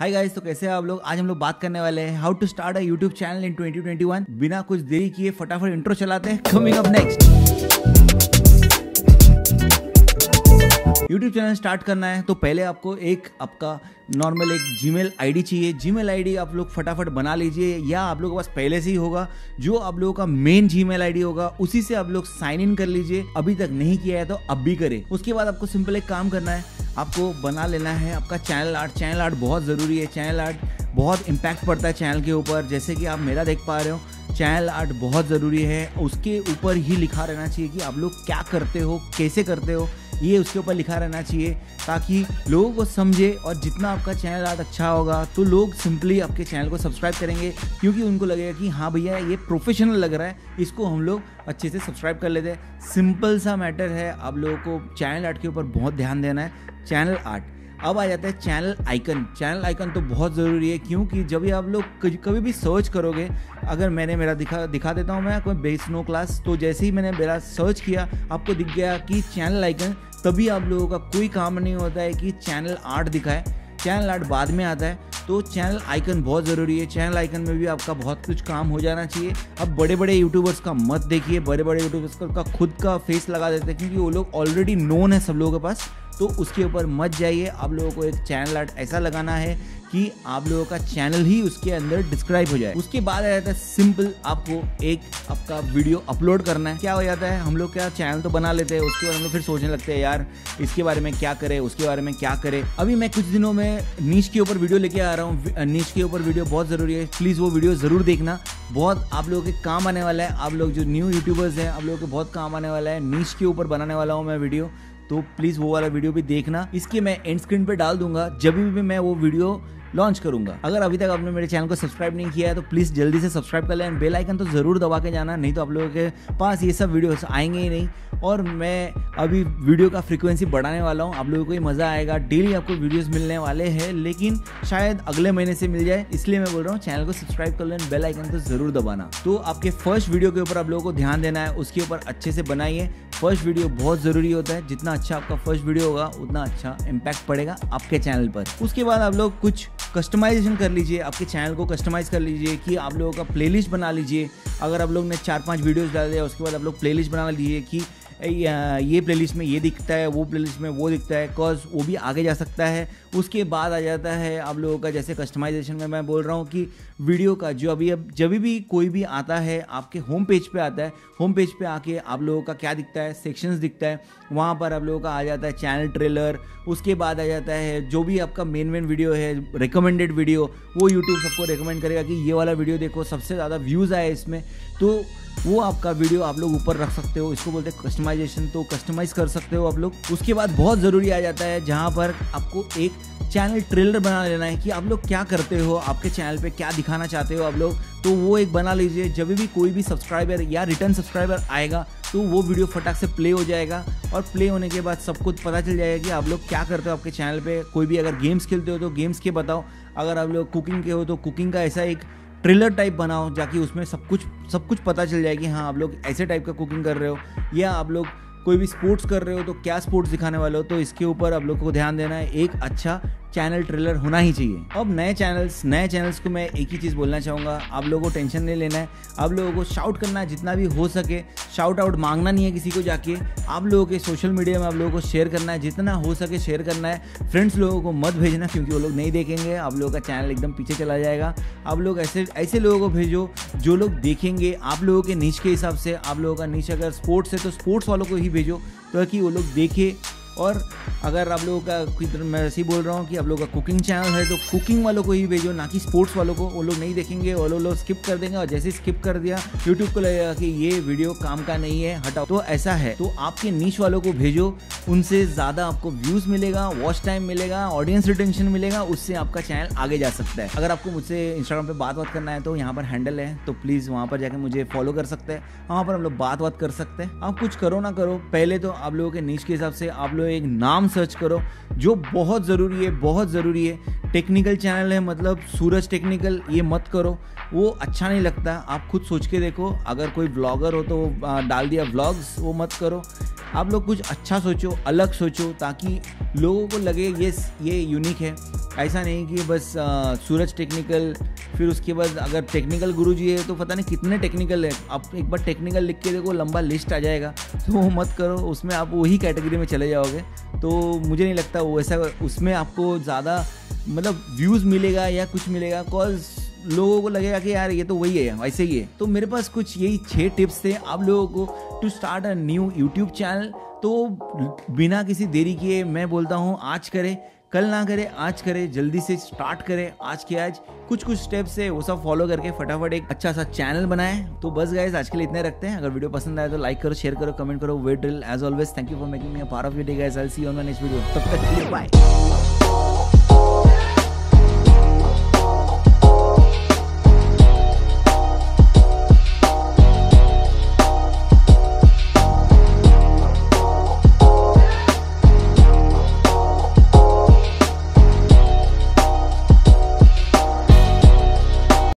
Hi guys तो कैसे हैं आप लोग? आज हम लोग बात करने वाले हैं how to start a YouTube channel in 2021 बिना कुछ देरी किए फटाफट इंट्रो चलाते हैं। Coming up next YouTube channel start करना है तो पहले आपको एक आपका नॉर्मल एक जीमेल आईडी चाहिए। जीमेल आईडी आप लोग फटाफट बना लीजिए, या आप लोगों के पास पहले से ही होगा। जो आप लोगों का मेन जीमेल आईडी होगा, उसी से आप लोग साइन इन कर लीजिए। अभी तक नहीं किया है तो अब भी करें। उसके बाद आपको सिंपल एक काम करना है। आपको बना लेना है। आपका चैनल आर्ट चैनल आर्ट बहुत ज़रूरी है। चैनल आर्ट बहुत इम्पैक्ट पड़ता है चैनल के ऊपर। जैसे कि आप मेरा देख पा रहे हो चैनल आर्ट बहुत ज़रूरी है। उसके ऊपर ही लिखा रहना चाहिए कि आप लोग क्या करते हो, कैसे करते हो। ये उसके ऊपर लिखा रहना चाहिए ताकि लोगों को समझे और जितना आपका चैनल आर्ट अच्छा होगा तो लोग सिंपली आपके चैनल को सब्सक्राइब करेंगे, क्योंकि उनको लगेगा कि हाँ भैया, ये प्रोफेशनल लग रहा है, इसको हम लोग अच्छे से सब्सक्राइब कर लेते हैं। सिंपल सा मैटर है, आप लोगों को चैनल आर्ट के ऊपर बहुत ध्यान देना है चैनल आर्ट अब आ जाता है चैनल आइकन चैनल आइकन तो बहुत ज़रूरी है, क्योंकि जब भी आप लोग कभी भी सर्च करोगे, अगर मैंने मेरा दिखा दिखा देता हूँ मैं, कोई बेस नो क्लास तो जैसे ही मैंने मेरा सर्च किया, आपको दिख गया कि चैनल आइकन तभी आप लोगों का कोई काम नहीं होता है कि चैनल आर्ट दिखाए। चैनल आर्ट बाद में आता है। तो चैनल आइकन बहुत ज़रूरी है। चैनल आइकन में भी आपका बहुत कुछ काम हो जाना चाहिए। अब बड़े बड़े यूट्यूबर्स का मत देखिए। बड़े बड़े यूट्यूबर्स का खुद का फेस लगा देते हैं क्योंकि वो लोग ऑलरेडी नोन है सब लोगों के पास। तो उसके ऊपर मत जाइए। आप लोगों को एक चैनल आर्ट ऐसा लगाना है कि आप लोगों का चैनल ही उसके अंदर डिस्क्राइब हो जाए। उसके बाद आ जाता है सिंपल आपको एक आपका वीडियो अपलोड करना है। क्या हो जाता है? हम लोग क्या चैनल तो बना लेते हैं, उसके बाद हम लोग फिर सोचने लगते हैं, यार, इसके बारे में क्या करें? उसके बारे में क्या करें? अभी मैं कुछ दिनों में नीच के ऊपर वीडियो लेके आ रहा हूँ। नीच के ऊपर वीडियो बहुत ज़रूरी है। प्लीज़ वो वीडियो ज़रूर देखना। बहुत आप लोगों के काम आने वाला है। आप लोग जो न्यू यूट्यूबर्स हैं, आप लोगों के बहुत काम आने वाला है। नीच के ऊपर बनाने वाला हूँ मैं वीडियो तो प्लीज़ वो वाला वीडियो भी देखना। इसके मैं एंड स्क्रीन पे डाल दूँगा। जब भी मैं वो वीडियो लॉन्च करूँगा। अगर अभी तक आपने मेरे चैनल को सब्सक्राइब नहीं किया है तो प्लीज़ जल्दी से सब्सक्राइब कर लें बेल आइकन तो ज़रूर दबा के जाना, नहीं तो आप लोगों के पास ये सब वीडियोस आएँगे ही नहीं। और मैं अभी वीडियो का फ्रीक्वेंसी बढ़ाने वाला हूँ, आप लोगों को ही मज़ा आएगा। डेली आपको वीडियोस मिलने वाले हैं, लेकिन शायद अगले महीने से मिल जाए, इसलिए मैं बोल रहा हूँ चैनल को सब्सक्राइब कर लें बेल आइकन तो ज़रूर दबाना। तो आपके फ़र्स्ट वीडियो के ऊपर आप लोगों को ध्यान देना है, उसके ऊपर अच्छे से बनाइए। फ़र्स्ट वीडियो बहुत ज़रूरी होता है, जितना अच्छा आपका फ़र्स्ट वीडियो होगा, उतना अच्छा इम्पैक्ट पड़ेगा आपके चैनल पर। उसके बाद आप लोग कुछ कस्टमाइजेशन कर लीजिए, आपके चैनल को कस्टमाइज कर लीजिए कि आप लोगों का प्लेलिस्ट बना लीजिए। अगर आप लोग ने चार पाँच वीडियोस डाल दिया, उसके बाद आप लोग प्लेलिस्ट बना लीजिए कि ये प्लेलिस्ट में ये दिखता है, वो प्लेलिस्ट में वो दिखता है कॉज वो भी आगे जा सकता है। उसके बाद आ जाता है आप लोगों का, जैसे कस्टमाइजेशन में मैं बोल रहा हूँ कि वीडियो का जो अभी, अब जब भी कोई भी आता है, आपके होम पेज पे आता है होम पेज पे आके आप लोगों का क्या दिखता है सेक्शंस दिखता है, वहाँ पर आप लोगों का आ जाता है चैनल ट्रेलर उसके बाद आ जाता है जो भी आपका मेन मेन वीडियो है रिकमेंडेड वीडियो वो यूट्यूब सबको रिकमेंड करेगा कि ये वाला वीडियो देखो, सबसे ज़्यादा व्यूज़ आए इसमें। तो वो आपका वीडियो आप लोग ऊपर रख सकते हो, इसको बोलते हैं कस्टमाइजेशन तो कस्टमाइज कर सकते हो आप लोग। उसके बाद बहुत ज़रूरी आ जाता है जहाँ पर आपको एक चैनल ट्रेलर बना लेना है कि आप लोग क्या करते हो, आपके चैनल पे क्या दिखाना चाहते हो आप लोग। तो वो एक बना लीजिए। जब भी कोई भी सब्सक्राइबर या रिटर्न सब्सक्राइबर आएगा तो वो वीडियो फटाक से प्ले हो जाएगा और प्ले होने के बाद सब कुछ पता चल जाएगा कि आप लोग क्या करते हो आपके चैनल पे। कोई भी अगर गेम्स खेलते हो तो गेम्स के बताओ। अगर आप लोग कुकिंग के हो तो कुकिंग का ऐसा एक ट्रेलर टाइप बनाओ, जाकि उसमें सब कुछ सब कुछ पता चल जाए कि हाँ आप लोग ऐसे टाइप का कुकिंग कर रहे हो, या आप लोग कोई भी स्पोर्ट्स कर रहे हो तो क्या स्पोर्ट्स दिखाने वाले हो तो इसके ऊपर आप लोग को ध्यान देना है। एक अच्छा चैनल ट्रेलर होना ही चाहिए। अब नए चैनल्स नए चैनल्स को मैं एक ही चीज़ बोलना चाहूँगा। आप लोगों को टेंशन नहीं लेना है। आप लोगों को शाउट करना है जितना भी हो सके। शाउट आउट मांगना नहीं है किसी को जाके। आप लोगों के सोशल मीडिया में आप लोगों को शेयर करना है। जितना हो सके शेयर करना है। फ्रेंड्स लोगों को मत भेजना क्योंकि वो लोग नहीं देखेंगे। आप लोगों का चैनल एकदम पीछे चला जाएगा। आप लोग ऐसे ऐसे लोगों को भेजो जो लोग देखेंगे। आप लोगों के नीच के हिसाब से। आप लोगों का नीच अगर स्पोर्ट्स है तो स्पोर्ट्स वालों को ही भेजो। ताकि वो लोग देखे और अगर आप लोगों का मैं ऐसे ही बोल रहा हूँ कि आप लोगों का कुकिंग चैनल है तो कुकिंग वालों को ही भेजो, ना कि स्पोर्ट्स वालों को। वो लोग नहीं देखेंगे, वो लोग लो स्किप कर देंगे और जैसे स्किप कर दिया यूट्यूब को लगेगा कि ये वीडियो काम का नहीं है, हटाओ। तो ऐसा है। तो आपके नीच वालों को भेजो, उनसे ज़्यादा आपको व्यूज़ मिलेगा वॉच टाइम मिलेगा ऑडियंस रिटेंशन मिलेगा, उससे आपका चैनल आगे जा सकता है। अगर आपको मुझसे इंस्टाग्राम पर बात बात करना है तो यहाँ पर हैंडल है तो प्लीज़ वहाँ पर जाकर मुझे फॉलो कर सकते हैं। वहाँ पर हम लोग बात बात कर सकते हैं। आप कुछ करो ना करो, पहले तो आप लोगों के नीच के हिसाब से आप लोग एक नाम सर्च करो। जो बहुत ज़रूरी है, बहुत ज़रूरी है। टेक्निकल चैनल है मतलब सूरज टेक्निकल ये मत करो। वो अच्छा नहीं लगता। आप खुद सोच के देखो। अगर कोई ब्लॉगर हो तो वो डाल दिया व्लॉग्स वो मत करो। आप लोग कुछ अच्छा सोचो, अलग सोचो, ताकि लोगों को लगे ये ये यूनिक है। ऐसा नहीं कि बस सूरज टेक्निकल फिर उसके बाद अगर टेक्निकल गुरु जी है तो पता नहीं कितने टेक्निकल है। आप एक बार टेक्निकल लिख के देखो, लंबा लिस्ट आ जाएगा। तो वो मत करो, उसमें आप वही कैटेगरी में चले जाओगे। तो मुझे नहीं लगता वैसा उसमें आपको ज़्यादा मतलब व्यूज़ मिलेगा या कुछ मिलेगा। कॉज लोगों को लगेगा कि यार, ये तो वही है वैसे ही है। तो मेरे पास कुछ यही छः टिप्स थे। आप लोगों को to start a new YouTube channel तो बिना किसी देरी किए मैं बोलता हूँ, आज करें। कल ना करें, आज करें, जल्दी से स्टार्ट करें। आज के आज कुछ कुछ स्टेप्स है, वो सब फॉलो करके फटाफट एक अच्छा सा चैनल बनाए। तो बस गाइज़ आज के लिए इतने रखते हैं। अगर वीडियो पसंद आए तो लाइक करो शेयर करो कमेंट करो। Wait as always thank you for making me part of video guys I see on next video तब तक बाय